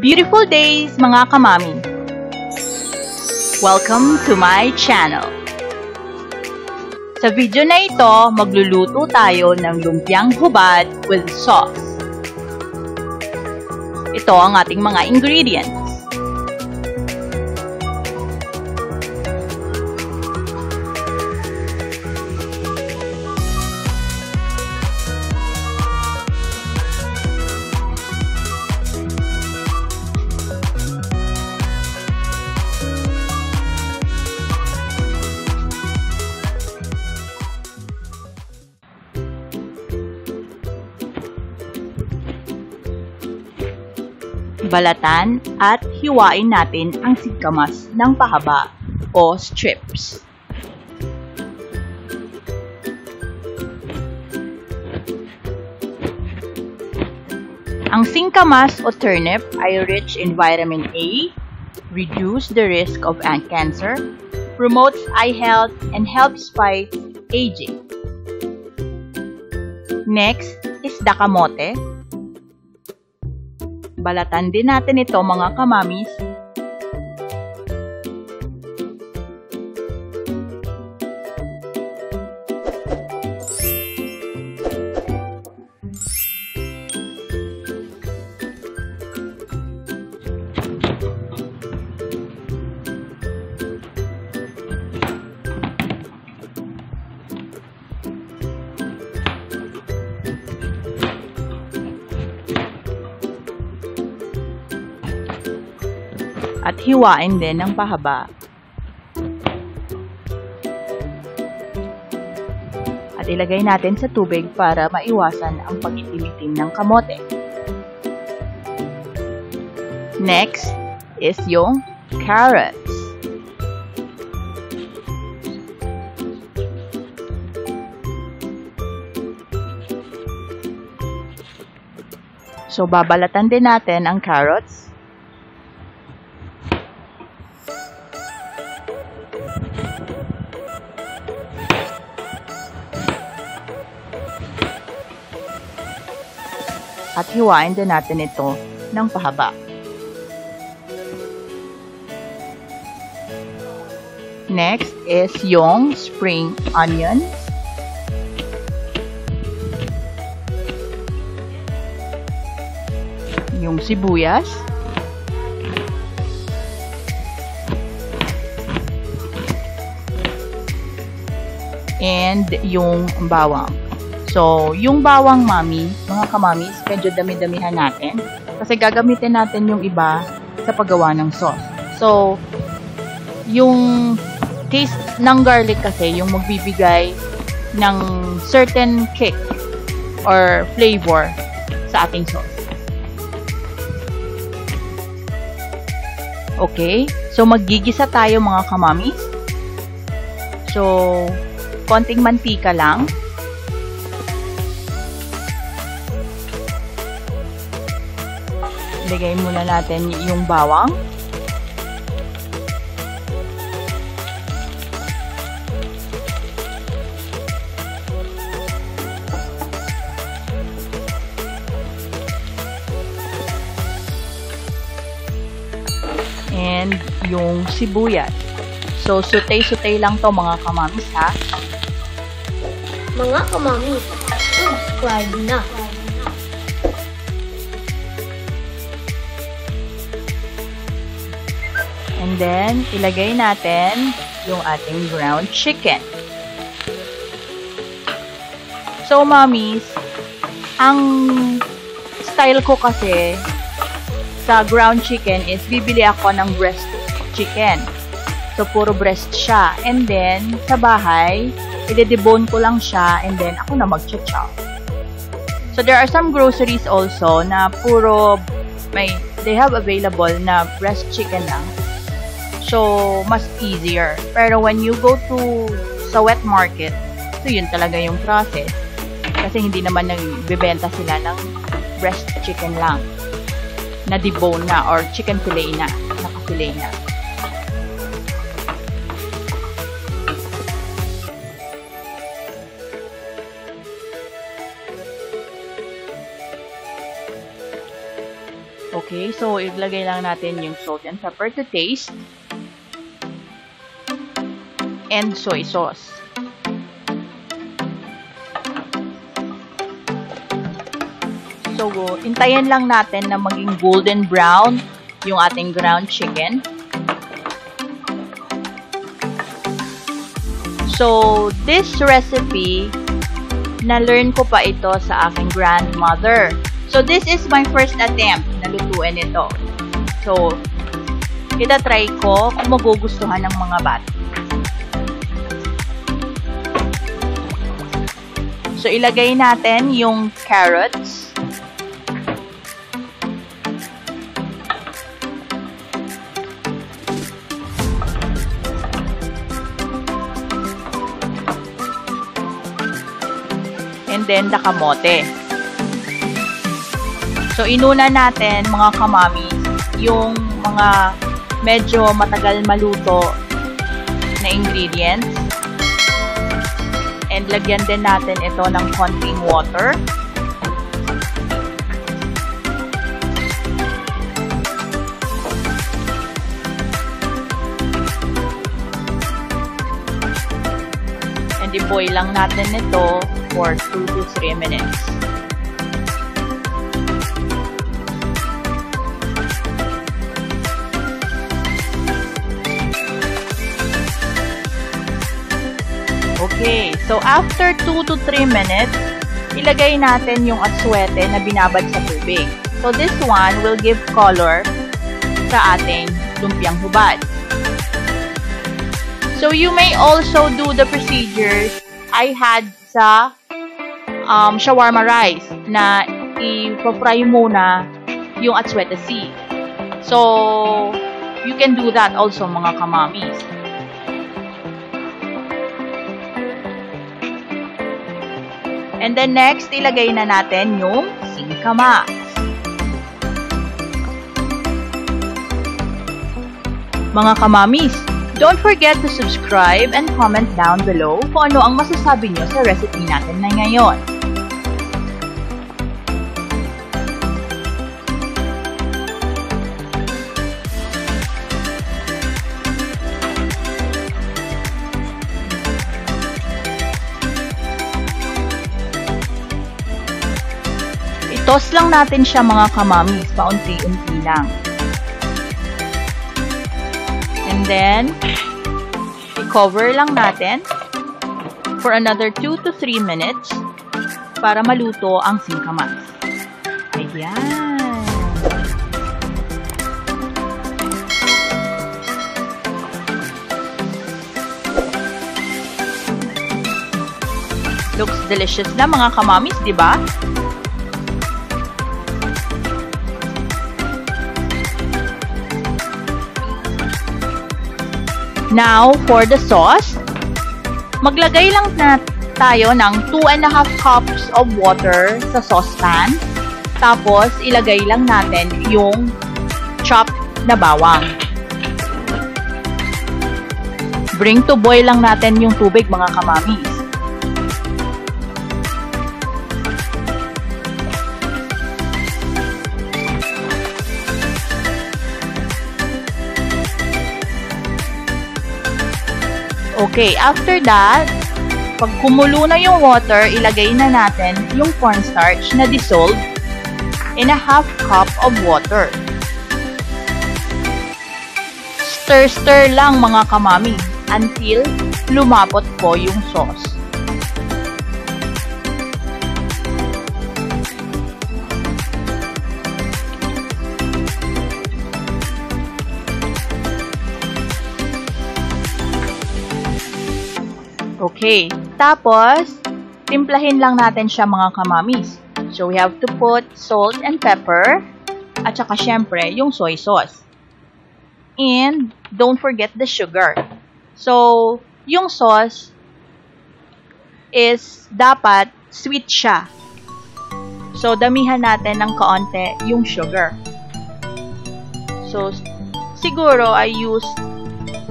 Beautiful days mga kamami! Welcome to my channel! Sa video na ito, magluluto tayo ng lumpiang hubad with sauce. Ito ang ating mga ingredients. Balatan at hiwain natin ang singkamas ng pahaba o strips. Ang singkamas o turnip ay rich in vitamin A, reduce the risk of cancer, promotes eye health, and helps fight aging. Next is the kamote, Balatan din natin ito mga kamamis at hiwain din ng pahaba. At ilagay natin sa tubig para maiwasan ang pag-itim ng kamote. Next is yung carrots. So, babalatan din natin ang carrots at hiwain din natin ito ng pahaba. Next is yung spring onion. Yung sibuyas. And yung bawang. So, yung bawang mami, mga kamamis, medyo dami-damihan natin. Kasi gagamitin natin yung iba sa paggawa ng sauce. So, yung taste ng garlic kasi, yung magbibigay ng certain kick or flavor sa ating sauce. Okay? So, maggigisa tayo mga kamamis. So, konting mantika lang. Ilagay muna natin yung bawang. And yung sibuyas. So, sutay-sutay lang to mga kamamis ha. Mga kamamis, subscribe na. And then, ilagay natin yung ating ground chicken. So, mommies, ang style ko kasi sa ground chicken is bibili ako ng breast chicken. So, puro breast siya. And then, sa bahay, i-debone ko lang siya and then ako na mag-chop. So, there are some groceries also na puro may they have available na breast chicken lang. So, mas easier. Pero when you go to sa wet market, so yun talaga yung process. Kasi hindi naman nagbebenta sila ng breast chicken lang na debone na or chicken fillet na, naka-fillet na. Okay, so ilagay lang natin yung salt and pepper to taste. And soy sauce. So, intayin lang natin na maging golden brown yung ating ground chicken. So, this recipe, na-learn ko pa ito sa aking grandmother. So, this is my first attempt na lutuin ito. So, kita try ko kung magugustuhan ng mga bata. So, ilagay natin yung carrots. And then, the kamote. So, inuna natin, mga kamami, yung mga medyo matagal maluto na ingredients. And lagyan din natin ito ng konting water. And i-boil lang natin ito for 2 to 3 minutes. Okay, so after 2 to 3 minutes, ilagay natin yung aswete na binabad sa tubig. So this one will give color sa ating lumpiang hubad. So you may also do the procedures I had sa um, shawarma rice na i-fry muna yung atswete seed. So, you can do that also mga kamamis. And then next, ilagay na natin yung singkamas. Mga kamamis, don't forget to subscribe and comment down below kung ano ang masasabi nyo sa recipe natin na ngayon. Itos lang natin siya mga kamamis, paunti-unti lang. And then, i-cover lang natin for another 2 to 3 minutes para maluto ang singkamas. Ayan. Looks delicious na mga kamamis, di ba? Now, for the sauce, maglagay lang na tayo ng 2 and a half cups of water sa saucepan. Tapos, ilagay lang natin yung chopped na bawang. Bring to boil lang natin yung tubig, mga kamamis. Okay, after that, pag kumulo na yung water, ilagay na natin yung cornstarch na dissolved in a half cup of water. Stir-stir lang mga kamami until lumapot po yung sauce. Okay. Tapos, timplahin lang natin siya mga kamamis. So, we have to put salt and pepper. At saka, syempre, yung soy sauce. And, don't forget the sugar. So, yung sauce is dapat sweet siya. So, damihan natin ng kaunti yung sugar. So, siguro I use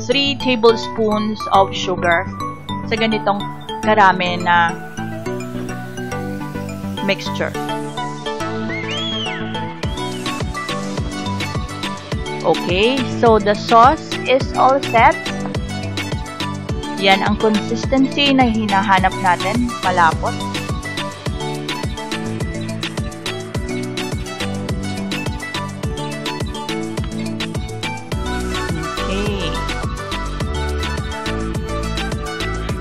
3 tablespoons of sugar sa ganitong karami na mixture. Okay, so the sauce is all set. Yan ang consistency na hinahanap natin, malapot.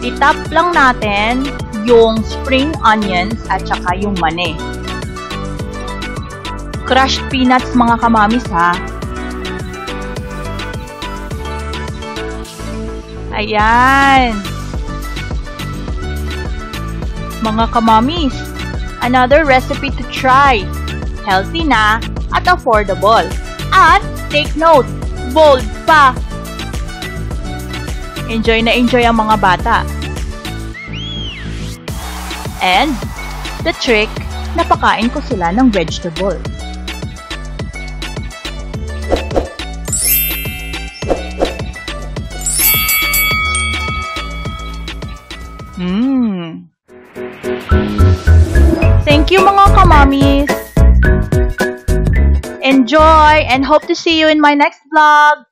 I-tap lang natin yung spring onions at saka yung mani. Crushed peanuts mga kamamis ha. Ayan. Mga kamamis, another recipe to try. Healthy na at affordable. At take note, bold pa. Enjoy na enjoy ang mga bata. And, the trick, napakain ko sila ng vegetables. Mmm. Thank you mga kamamis. Enjoy and hope to see you in my next vlog.